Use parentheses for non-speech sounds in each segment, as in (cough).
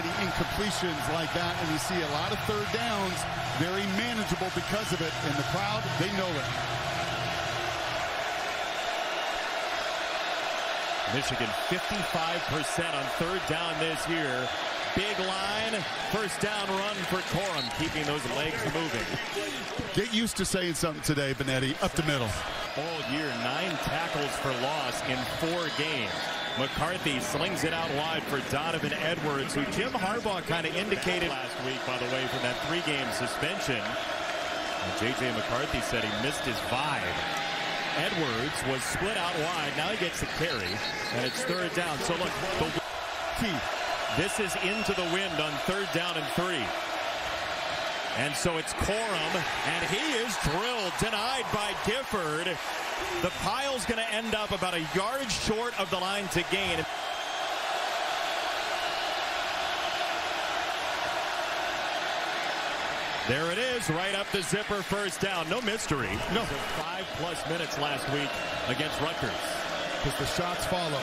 many incompletions like that, and you see a lot of third downs, very manageable because of it. And the crowd, they know it. Michigan 55% on third down this year. Big line, first down run for Corum, keeping those legs moving. Get used to saying something today, Benetti, up the middle. All year, nine tackles for loss in four games. McCarthy slings it out wide for Donovan Edwards, who Jim Harbaugh kind of indicated last week, by the way, from that three-game suspension. J.J. McCarthy said he missed his vibe. Edwards was split out wide. Now he gets the carry, and it's third down. So look. This is into the wind on third down and three. And so it's Corum, and he is drilled, denied by Gifford. The pile's going to end up about a yard short of the line to gain. There it is, right up the zipper, first down. No mystery. No. Five plus minutes last week against Rutgers. Because the shots follow.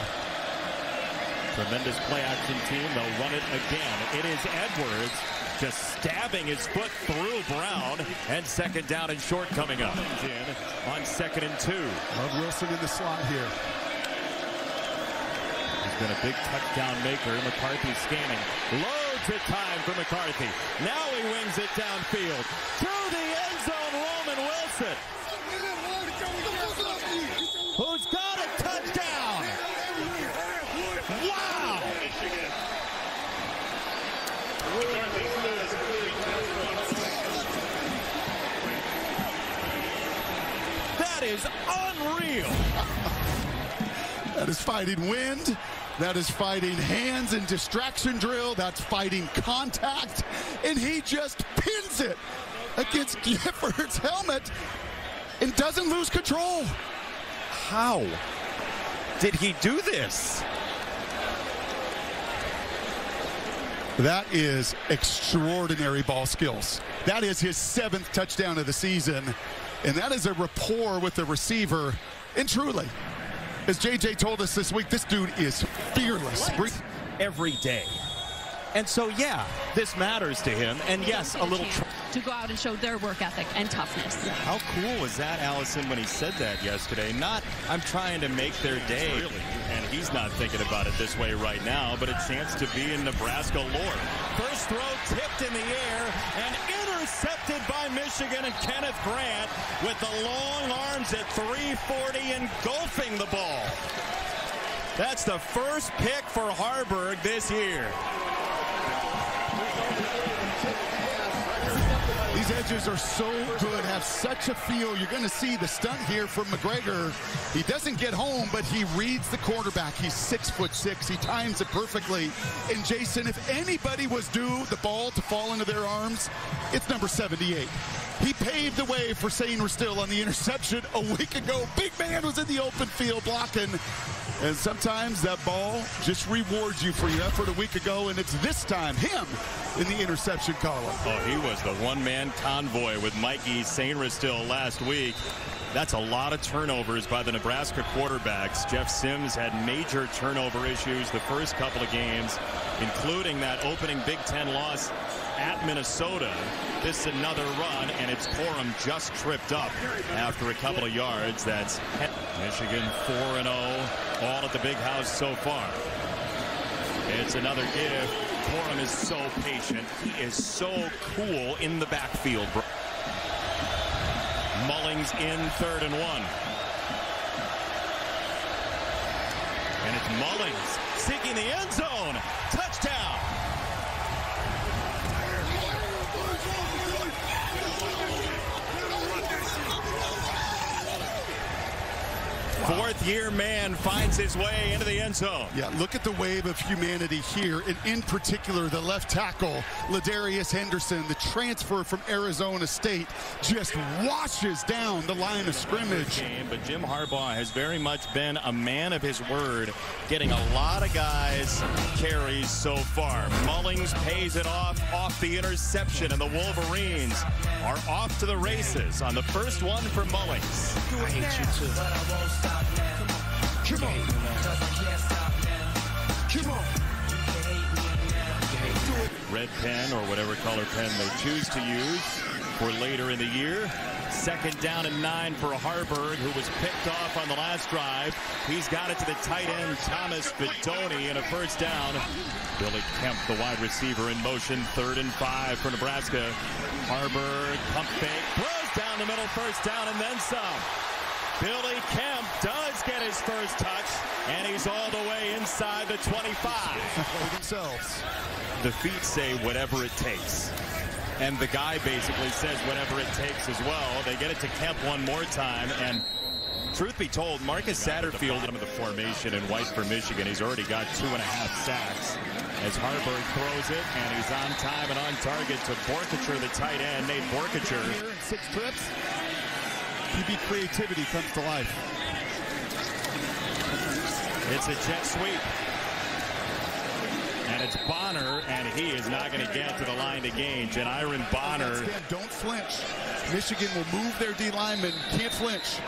Tremendous play action team. They'll run it again. It is Edwards just stabbing his foot through Brown. And second down and short coming up. In on second and two. Love Wilson in the slot here. He's been a big touchdown maker. In McCarthy scanning. Loads of time for McCarthy. Now he wings it downfield. To the end zone, Roman Wilson. Who's got a touchdown? Wow! That is unreal. (laughs) That is fighting wind. That is fighting hands and distraction drill. That's fighting contact. And he just pins it against Gifford's helmet and doesn't lose control. How did he do this? That is extraordinary ball skills. That is his seventh touchdown of the season. And that is a rapport with the receiver. And truly, as JJ told us this week, this dude is fearless. Every day. And so, yeah, this matters to him. And yes, a little. To go out and show their work ethic and toughness. How cool was that, Allison, when he said that yesterday? Not, I'm trying to make their day. Really? And he's not thinking about it this way right now, but a chance to be in Nebraska lore. First throw tipped in the air and intercepted by Michigan and Kenneth Grant with the long arms at 340 engulfing the ball. That's the first pick for Haarberg this year. These edges are so good, have such a feel. You're going to see the stunt here from McGregor. He doesn't get home, but he reads the quarterback. He's six foot six. He times it perfectly. And Jason, if anybody was due the ball to fall into their arms, it's number 78. He paved the way for Sainristil on the interception a week ago. Big man was in the open field blocking. And sometimes that ball just rewards you for your effort a week ago, and it's this time him in the interception column. Oh, he was the one-man convoy with Mikey Sainristil last week. That's a lot of turnovers by the Nebraska quarterbacks. Jeff Sims had major turnover issues the first couple of games, including that opening Big Ten loss at Minnesota. This is another run, and it's Corum just tripped up after a couple of yards. That's Michigan 4-0, all at the big house so far. It's another give. Corum is so patient. He is so cool in the backfield. Mullings in third and one. And it's Mullings seeking the end zone. Touchdown. Fourth year man finds his way into the end zone. Yeah, look at the wave of humanity here, and in particular, the left tackle, Ladarius Henderson, the transfer from Arizona State, just washes down the line of scrimmage. But Jim Harbaugh has very much been a man of his word, getting a lot of guys carries so far. Mullings pays it off off the interception, and the Wolverines are off to the races on the first one for Mullings. I hate you too. Come on. Come on. red pen or whatever color pen they choose to use for later in the year. Second down and nine for Haarberg, who was picked off on the last drive. He's got it to the tight end, Thomas Fidone, and a first down. Billy Kemp, the wide receiver, in motion. Third and five for Nebraska. Haarberg, pump fake, throws down the middle, first down, and then some. Billy Kemp does get his first touch, and he's all the way inside the 25. themselves. The feet say whatever it takes. And the guy basically says whatever it takes as well. They get it to Kemp one more time, and truth be told, Marcus Satterfield into the formation in white for Michigan. He's already got two and a half sacks as Haarberg throws it, and he's on time and on target to Boerkircher, the tight end, Nate Boerkircher. Here in six trips, QB creativity comes to life. It's a jet sweep. And it's Bonner, and he is not going to get to the line to gain. Janiran Bonner. Don't flinch. Michigan will move their D lineman. Can't flinch.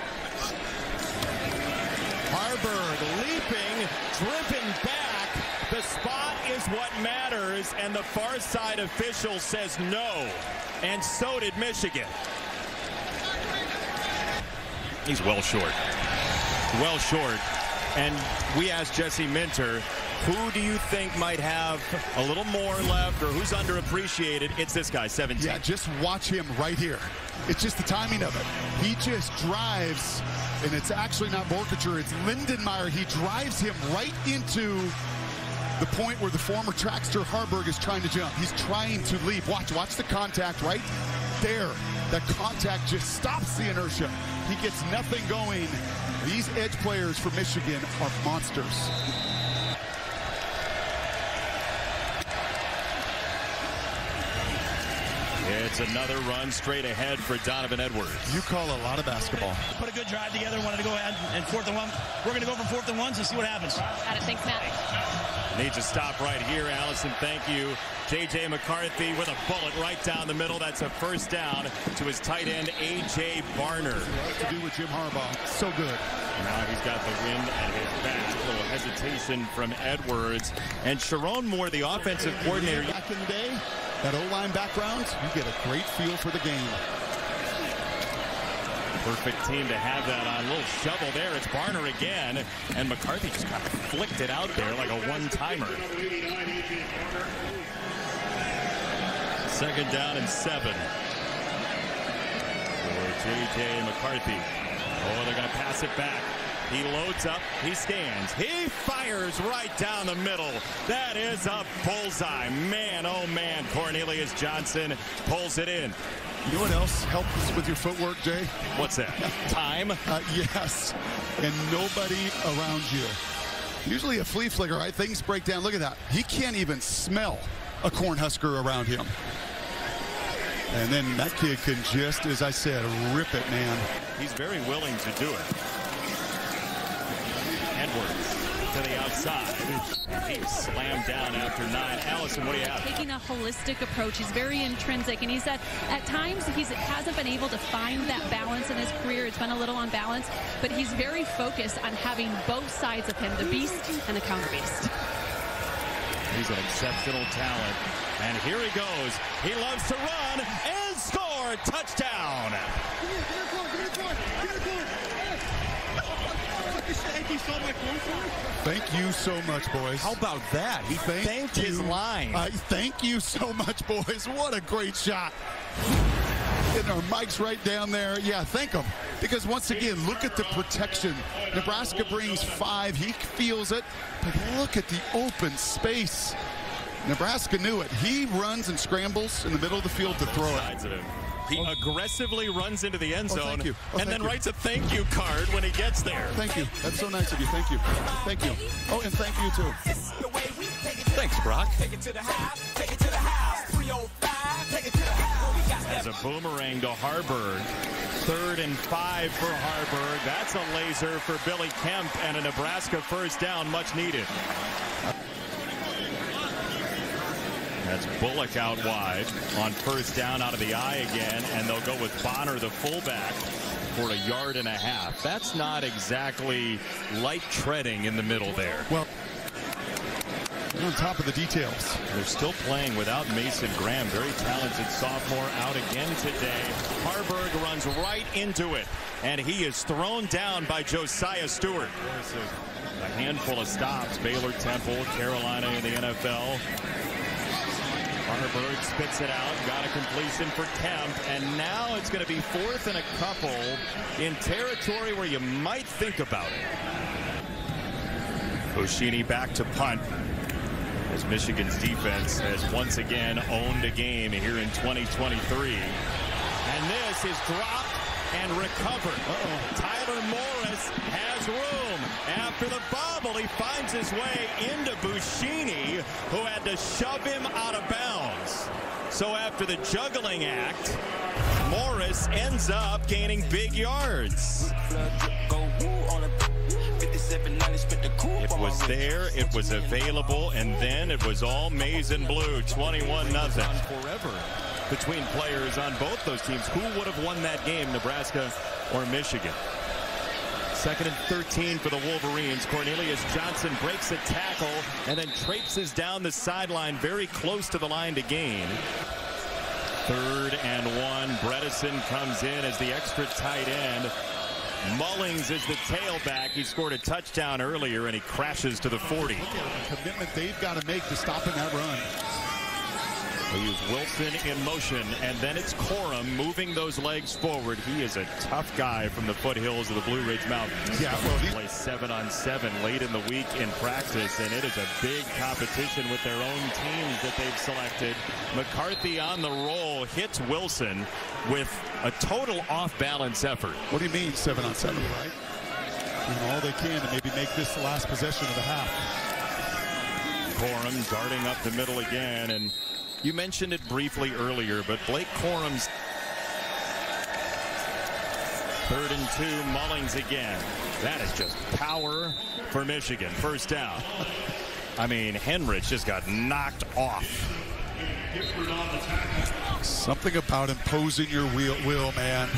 Haarberg leaping, driven back. The spot is what matters, and the far side official says no. And so did Michigan. He's well short. Well short. And we asked Jesse Minter, who do you think might have a little more left or who's underappreciated? It's this guy, 17. Yeah, just watch him right here. It's just the timing of it. He just drives, and it's actually not Boerkircher, it's Lindenmeyer. He drives him right into the point where the former trackster Haarberg is trying to jump. He's trying to leap. Watch, watch the contact right there. That contact just stops the inertia. He gets nothing going. These edge players for Michigan are monsters. It's another run straight ahead for Donovan Edwards. You call a lot of basketball. Put a good drive together. Wanted to go ahead and fourth and one. We're going to go for fourth and ones and see what happens. Got it. Thanks, Matt. Needs to stop right here, Allison. Thank you. J.J. McCarthy with a bullet right down the middle. That's a first down to his tight end, A.J. Barner. To do with Jim Harbaugh. So good. Now he's got the wind at his back. A little hesitation from Edwards. And Sherrone Moore, the offensive coordinator. Back in the day, that O-line background, you get a great feel for the game. Perfect team to have that on. A little shovel there. It's Barner again. And McCarthy just kind of flicked it out there like a one-timer. Second down and seven. For J.J. McCarthy. Oh, they're going to pass it back. He loads up. He scans. He fires right down the middle. That is a bullseye. Man, oh man. Cornelius Johnson pulls it in. You know what else helps with your footwork, Jay? What's that? (laughs) Time? Uh, yes. And nobody around you. Usually a flea flicker, right? Things break down. Look at that. He can't even smell a Cornhusker around him. And then that kid can just, as I said, rip it, man. He's very willing to do it. Outside. And he's slammed down after nine. Allison, what do you have? Taking a holistic approach. He's very intrinsic. And he said at times he hasn't been able to find that balance in his career. It's been a little unbalanced. But he's very focused on having both sides of him, the beast and the counter beast. He's an exceptional talent. And here he goes. He loves to run and score. Touchdown. Thank you so much, boys. How about that? He Thank thanked you. his line. Uh, thank you so much, boys. What a great shot. Getting our mics right down there. Yeah, thank them. Because once again, look at the protection. Nebraska brings five. He feels it. But look at the open space. Nebraska knew it. He runs and scrambles in the middle of the field to throw it. Sides of. He oh. aggressively runs into the end Oh, zone thank you. Oh, and then you. writes a thank you card when he gets there. Thank you. That's so nice of you. Thank you. Thank you. Oh, and thank you too. Thanks, Brock. As a boomerang to Haarberg. Third and five for Haarberg. That's a laser for Billy Kemp and a Nebraska first down, much needed. That's Bullock out wide on first down out of the eye again, and they'll go with Bonner, the fullback, for a yard and a half. That's not exactly light treading in the middle there. Well, on top of the details. They're still playing without Mason Graham. Very talented sophomore out again today. Haarberg runs right into it. And he is thrown down by Josaiah Stewart. A handful of stops. Baylor Temple, Carolina in the NFL. Haarberg spits it out, got a completion for Kemp, and now it's going to be fourth and a couple in territory where you might think about it. Oshini back to punt as Michigan's defense has once again owned a game here in 2023. And this is dropped and recovered. Uh -oh. Tyler Morris has room. After the bobble, he finds his way into Buschini, who had to shove him out of bounds. So after the juggling act, Morris ends up gaining big yards. It was there, it was available, and then it was all maize and blue, 21 nothing. Forever between players on both those teams. Who would have won that game, Nebraska or Michigan? Second and 13 for the Wolverines. Cornelius Johnson breaks a tackle and then traipses down the sideline very close to the line to gain. Third and one. Bredeson comes in as the extra tight end. Mullings is the tailback. He scored a touchdown earlier and he crashes to the 40. commitment they've got to make to stopping that run. They use Wilson in motion, and then it's Corum moving those legs forward. He is a tough guy from the foothills of the Blue Ridge Mountains. Yeah, well, he plays seven on seven late in the week in practice, and it is a big competition with their own teams that they've selected. McCarthy on the roll hits Wilson with a total off-balance effort. What do you mean seven on seven, right? Doing all they can to maybe make this the last possession of the half. Corum darting up the middle again, and you mentioned it briefly earlier, but Blake Corum's third and two, Mullings again. That is just power for Michigan. First down. I mean, Henrich just got knocked off. Something about imposing your will, will man.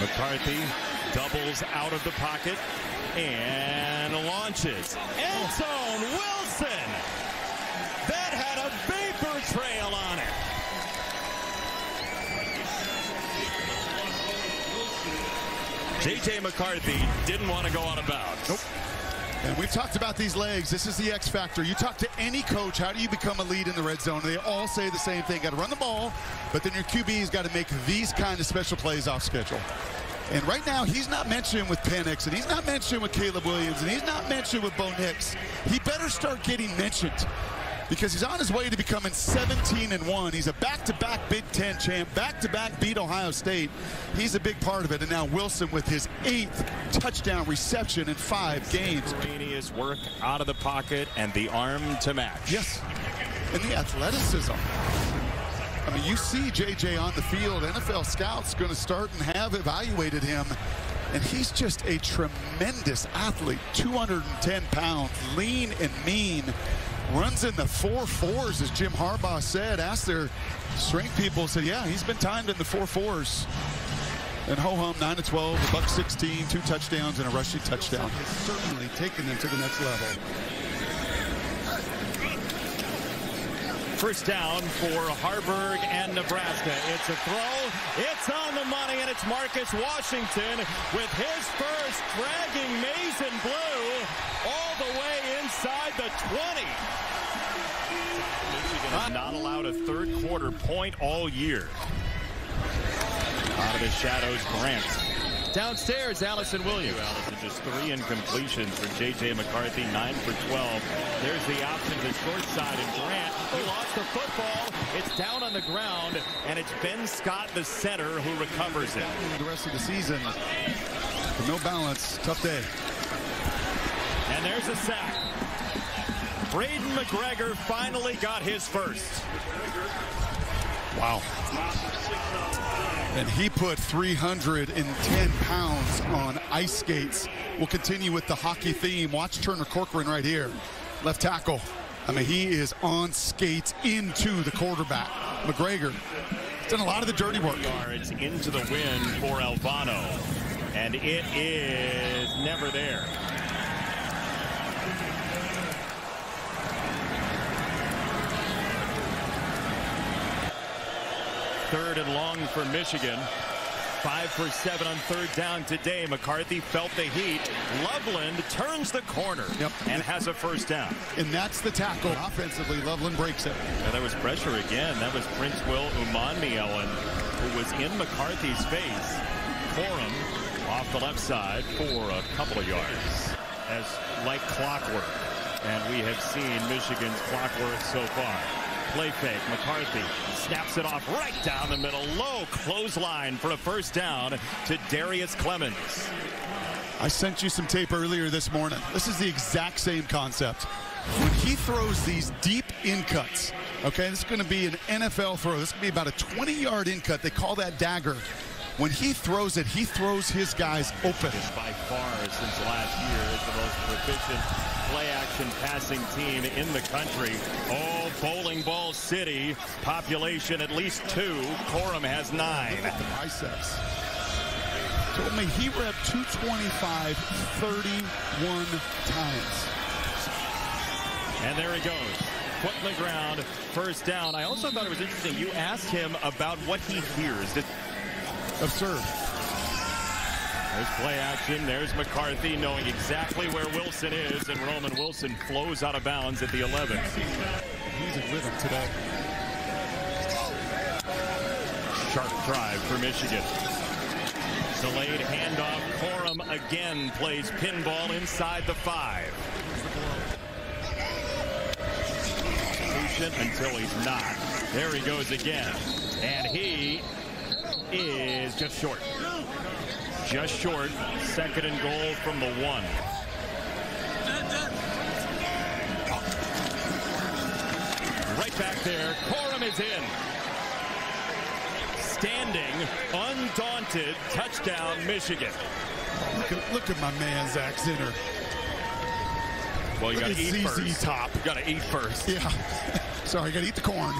McCarthy doubles out of the pocket and launches. Anton Wilson. That had a vapor trail on it. J.J. McCarthy didn't want to go out of bounds. Nope. And we've talked about these legs. This is the X factor. You talk to any coach, how do you become a lead in the red zone? They all say the same thing. Got to run the ball, but then your QB's got to make these kind of special plays off schedule. And right now, he's not mentioned with Penix, and he's not mentioned with Caleb Williams, and he's not mentioned with Bo Nix. He better start getting mentioned because he's on his way to becoming 17 and 1. He's a back-to-back -back Big Ten champ, back-to-back -back beat Ohio State. He's a big part of it. And now Wilson with his eighth touchdown reception in five games. Genius work out of the pocket and the arm to match. Yes, and the athleticism. I mean, you see JJ on the field. NFL scouts going to start and have evaluated him. And he's just a tremendous athlete, 210 pounds, lean and mean. Runs in the four fours, as Jim Harbaugh said. Asked their strength people, said, yeah, he's been timed in the four fours. And ho-hum, 9 to 12, a buck 16, two touchdowns, and a rushing touchdown. certainly taken them to the next level. First down for Haarberg and Nebraska. It's a throw. It's on the money, and it's Marcus Washington with his first dragging Mason Blue all the way inside the 20. Michigan not allowed a third quarter point all year. Out of the shadows, Grant. Downstairs, Allison Williams. Allison just three incompletions for J.J. McCarthy, nine for 12. There's the option to short side, and Grant, he lost the football. It's down on the ground, and it's Ben Scott, the center, who recovers it. The rest of the season, no balance, tough day. And there's a sack. Braiden McGregor finally got his first. Wow. And he put 310 pounds on ice skates. We'll continue with the hockey theme. Watch Turner Corcoran right here. Left tackle. I mean, he is on skates into the quarterback. McGregor done a lot of the dirty work. Yards into the win for Albano. and it is never there. Third and long for Michigan. Five for seven on third down today. McCarthy felt the heat. Loveland turns the corner yep. and has a first down. And that's the tackle. Offensively, Loveland breaks it. And there was pressure again. That was Princewill Umanmielen, who was in McCarthy's face. Corum off the left side for a couple of yards. As like clockwork. And we have seen Michigan's clockwork so far. Play fake. McCarthy snaps it off right down the middle. Low clothesline for a first down to Darius Clemons. I sent you some tape earlier this morning. This is the exact same concept. When he throws these deep in cuts, okay, this is going to be an NFL throw. This is going to be about a 20-yard in cut. They call that dagger. When he throws it, he throws his guys open. By far, since last year, is the most proficient play-action passing team in the country. Oh, Bowling Ball City, population at least two. Corum has nine. The biceps. Told me he repped 225 31 times. And there he goes. Foot in the ground, first down. I also thought it was interesting. You asked him about what he hears. Absurd. There's play action. There's McCarthy knowing exactly where Wilson is, and Roman Wilson flows out of bounds at the 11. He's in rhythm today. Sharp drive for Michigan. Delayed handoff. Corum again plays pinball inside the five. Patient until he's not. There he goes again. And he is just short. Just short. Second and goal from the one. Right back there. Corum is in. Standing, undaunted, touchdown, Michigan. Look at, look at my man, Zach Zinter. Well, you got to eat ZZ first. Top. You got to eat first. Yeah. (laughs) Sorry, I got to eat the corn.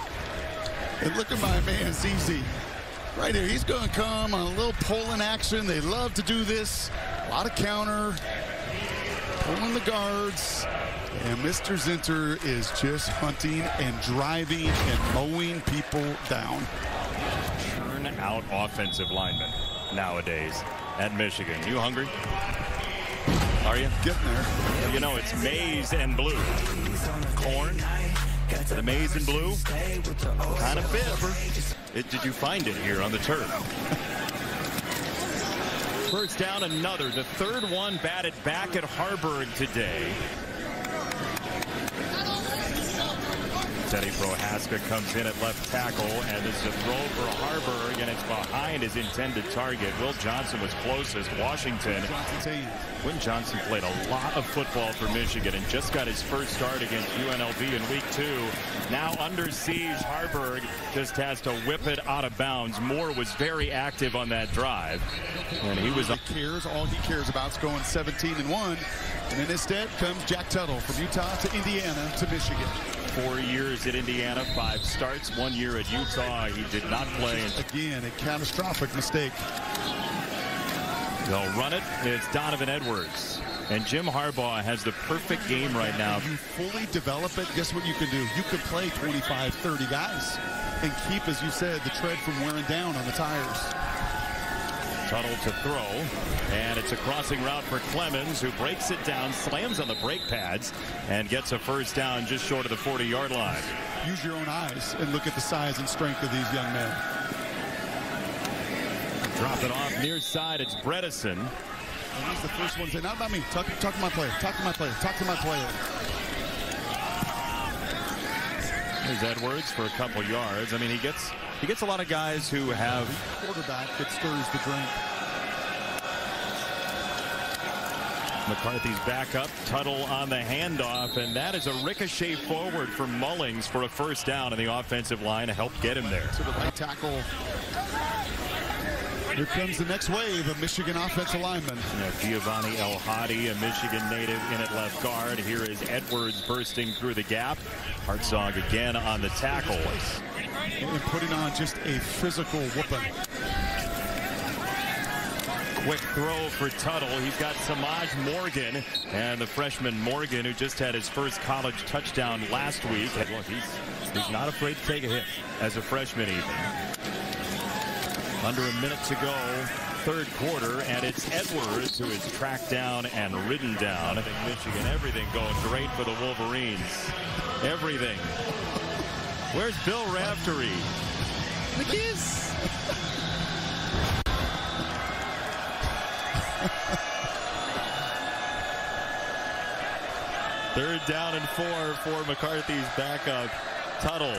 And look at my man, ZZ. Right here, he's going to come on a little pulling action. They love to do this. A lot of counter, pulling the guards. And Mr. Zinter is just hunting and driving and mowing people down. Turn out offensive linemen nowadays at Michigan. You hungry? Are you? Getting there. You know, it's maize and blue. Corn, the maize and blue, kind of fit. It, did you find it here on the turf? First down, another. The third one batted back at Haarberg today. Teddy Prohaska comes in at left tackle, and this is a throw for Haarberg, and it's behind his intended target. Will Johnson was closest. Washington. Win Johnson played a lot of football for Michigan and just got his first start against UNLV in week two. Now under siege, Haarberg just has to whip it out of bounds. Moore was very active on that drive, and he was. He cares. All he cares about is going 17 and one, and then instead comes Jack Tuttle from Utah to Indiana to Michigan. Four years at Indiana, five starts, one year at Utah. He did not play. Again, a catastrophic mistake. They'll run it. It's Donovan Edwards. And Jim Harbaugh has the perfect game right now. You fully develop it, guess what you can do? You can play 25, 30 guys and keep, as you said, the tread from wearing down on the tires. Tuttle to throw, and it's a crossing route for Clemons, who breaks it down, slams on the brake pads, and gets a first down just short of the 40-yard line. Use your own eyes and look at the size and strength of these young men. Drop it off near side. It's Bredeson. And he's the first one to say, not about me. Talk, talk to my player. Talk to my player. Talk to my player. There's Edwards for a couple yards. I mean, he gets he gets a lot of guys who have quarterback that stirs the drink. McCarthy's back up. Tuttle on the handoff, and that is a ricochet forward for Mullings for a first down, and the offensive line helped get him there. To the right tackle. Here comes the next wave of Michigan offensive linemen. Yeah, Giovanni El Hadi, a Michigan native in at left guard. Here is Edwards bursting through the gap. Hartzog again on the tackle. And putting on just a physical whooping. Quick throw for Tuttle. He's got Semaj Morgan and the freshman Morgan who just had his first college touchdown last week. Look, he's, he's not afraid to take a hit as a freshman even. Under a minute to go, third quarter, and it's Edwards who is tracked down and ridden down. Michigan, everything going great for the Wolverines. Everything. Where's Bill Raftery? The kiss. Third down and four for McCarthy's backup, Tuttle.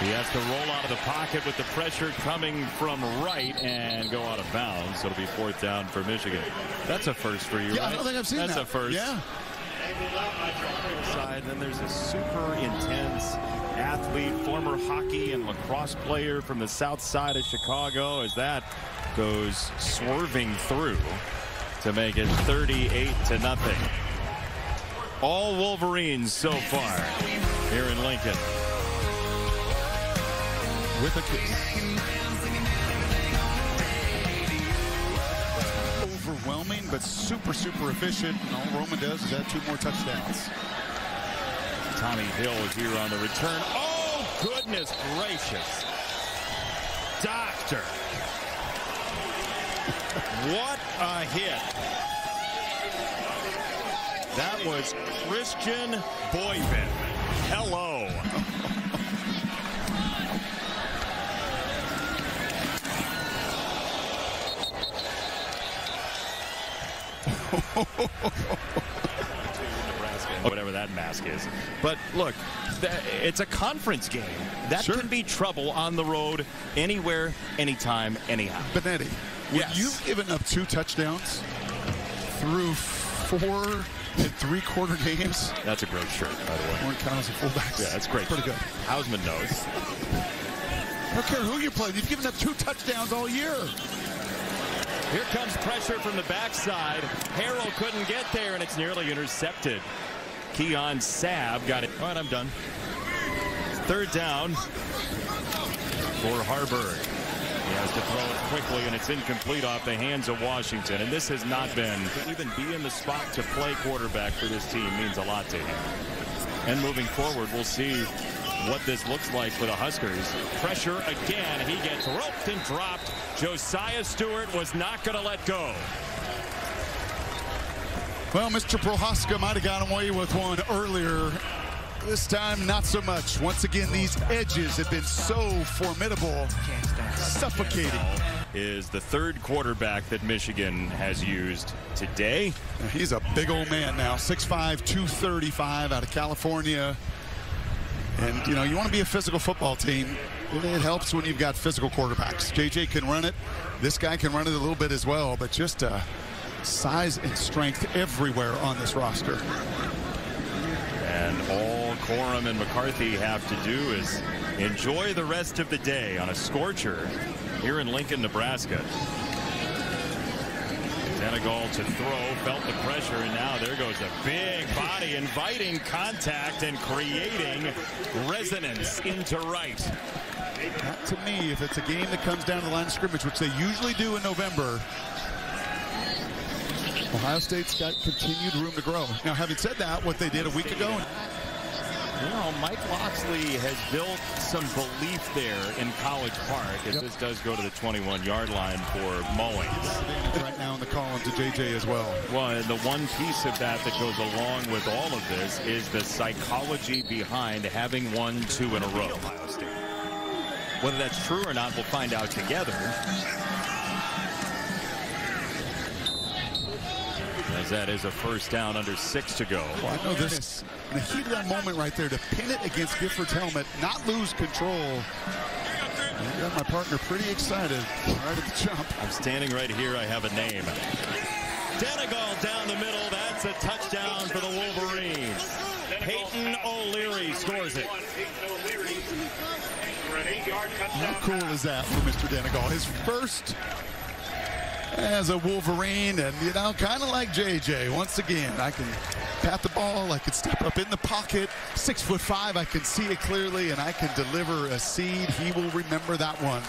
He has to roll out of the pocket with the pressure coming from right and go out of bounds. So it'll be fourth down for Michigan. That's a first for you, Yeah, right? I don't think I've seen That's that. That's a first. Yeah. Side. Then there's a super intense athlete, former hockey and lacrosse player from the south side of Chicago as that goes swerving through to make it 38 to nothing. All Wolverines so far here in Lincoln. With a kiss. Overwhelming, but super, super efficient. And all Roman does is add two more touchdowns. Tommy Hill is here on the return. Oh, goodness gracious. Doctor. What a hit. That was Christian Boivin. Hello. Whatever that mask is. But look, that, it's a conference game. That Sure. can be trouble on the road, anywhere, anytime, anyhow. Benetti, Yes. you've given up two touchdowns through four and three quarter games, That's a great shirt, by the way. Warren Cows and fullbacks. Yeah, that's great. Pretty good. Hausman knows. I don't care who you play. You've given up two touchdowns all year. Here comes pressure from the backside. Harrell couldn't get there, and it's nearly intercepted. Keon Sabb got it. All right, I'm done. Third down for Haarberg. He has to throw it quickly, and it's incomplete off the hands of Washington. And this has not been, to even be in the spot to play quarterback for this team means a lot to him. And moving forward, we'll see what this looks like for the Huskers. Pressure again. He gets roped and dropped. Josaiah Stewart was not going to let go. Well, Mr. Prohaska might have gotten away with one earlier. This time, not so much. Once again, these edges have been so formidable, suffocating. Is the third quarterback that Michigan has used today. He's a big old man now, 6'5", 235 out of California. And, you know, you want to be a physical football team. It helps when you've got physical quarterbacks. JJ can run it. This guy can run it a little bit as well, but just uh, size and strength everywhere on this roster. And all Corum and McCarthy have to do is enjoy the rest of the day on a scorcher here in Lincoln, Nebraska. Denegal to throw, felt the pressure, and now there goes a big body inviting contact and creating resonance into right. Not to me, if it's a game that comes down to the line of scrimmage, which they usually do in November, Ohio State's got continued room to grow. Now, having said that, what they did a week ago, You know, Mike Locksley has built some belief there in College Park as Yep. this does go to the 21-yard line for Mullings. right now in the column to JJ as well. Well, and the one piece of that that goes along with all of this is the psychology behind having won two in a row. Whether that's true or not, we'll find out together. That is a first down under six to go. Well, I know this. The heat of that moment right there, to pin it against Gifford's helmet, not lose control. I got my partner pretty excited right at the jump. I'm standing right here. I have a name. Denegal down the middle. That's a touchdown for the Wolverines. Peyton O'Leary scores it. How cool is that for Mr. Denegal? His first as a Wolverine and, you know, kind of like JJ. Once again, I can pat the ball. I can step up in the pocket. Six foot five. I can see it clearly and I can deliver a seed. He will remember that one.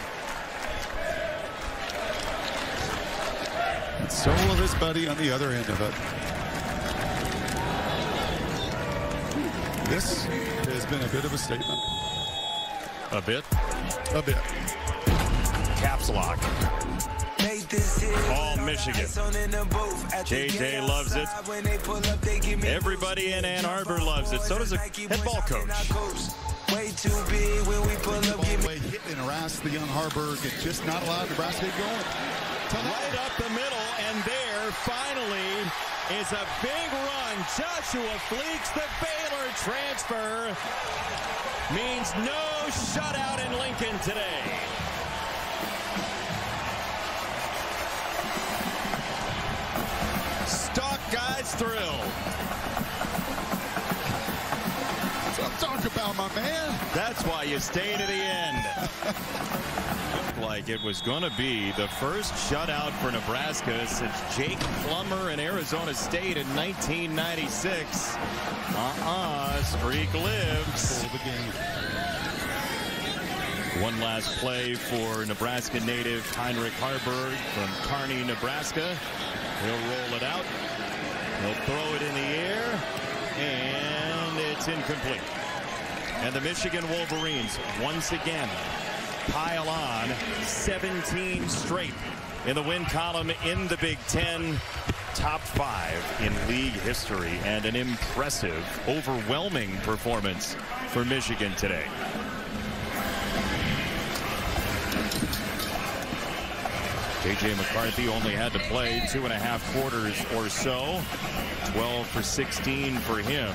And so will his buddy on the other end of it. This has been a bit of a statement. A bit? A bit. Caps lock. All Michigan. JJ loves it. Everybody in Ann Arbor loves it. So does a head ball coach. Way too big when we pull up. Give me Way hit and harass the young Haarberg and just not allowed Nebraska to get going. Right up the middle, and there finally is a big run. Joshua Fleeks, the Baylor transfer, means no shutout in Lincoln today. So talk about my man. That's why you stay to the end. Looked like it was going to be the first shutout for Nebraska since Jake Plummer in Arizona State in 1996. Uh-uh, streak lives. Goal of the game. One last play for Nebraska native Heinrich Haarberg from Kearney, Nebraska. He'll roll it out. He'll throw it in the air, and it's incomplete. And the Michigan Wolverines once again pile on 17 straight in the win column in the Big Ten. Top five in league history and an impressive, overwhelming performance for Michigan today. J.J. McCarthy only had to play two and a half quarters or so. 12 for 16 for him.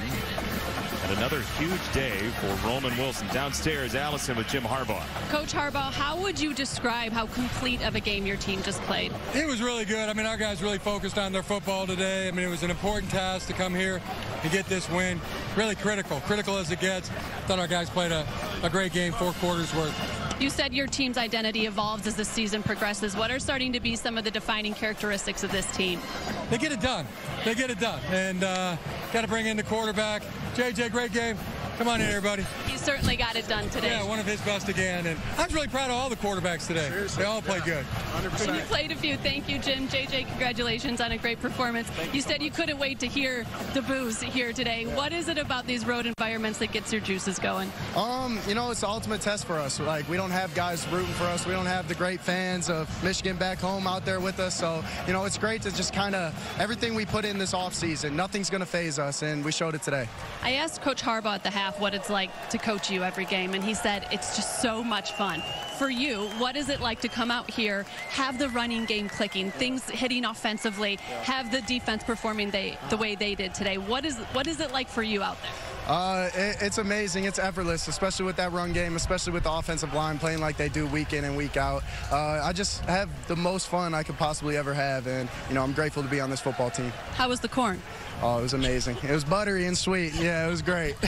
And another huge day for Roman Wilson. Downstairs, Allison with Jim Harbaugh. Coach Harbaugh, how would you describe how complete of a game your team just played? It was really good. I mean, our guys really focused on their football today. I mean, it was an important task to come here and get this win. Really critical, critical as it gets. Thought our guys played a, a great game, four quarters worth. You said your team's identity evolves as the season progresses. What are starting to be some of the defining characteristics of this team? They get it done. They get it done. And uh, got to bring in the quarterback. JJ, great game. Come on in, everybody. He certainly got it done today. Yeah, one of his best again. And I was really proud of all the quarterbacks today. They all played good. And you played a few. Thank you, Jim. JJ, congratulations on a great performance. You said you couldn't wait to hear the booze here today. What is it about these road environments that gets your juices going? Um, you know, it's the ultimate test for us. Like, we don't have guys rooting for us. We don't have the great fans of Michigan back home out there with us. So, you know, it's great to just kind of everything we put in this offseason, nothing's going to phase us, and we showed it today. I asked Coach Harbaugh at the half what it's like to coach you every game, and he said it's just so much fun. For you, what is it like to come out here, have the running game clicking, things hitting offensively, have the defense performing they, the way they did today? What is what is it like for you out there? Uh, it, it's amazing. It's effortless, especially with that run game, especially with the offensive line playing like they do week in and week out. Uh, I just have the most fun I could possibly ever have, and you know I'm grateful to be on this football team. How was the corn? Oh, it was amazing. It was buttery and sweet. Yeah, it was great. (laughs)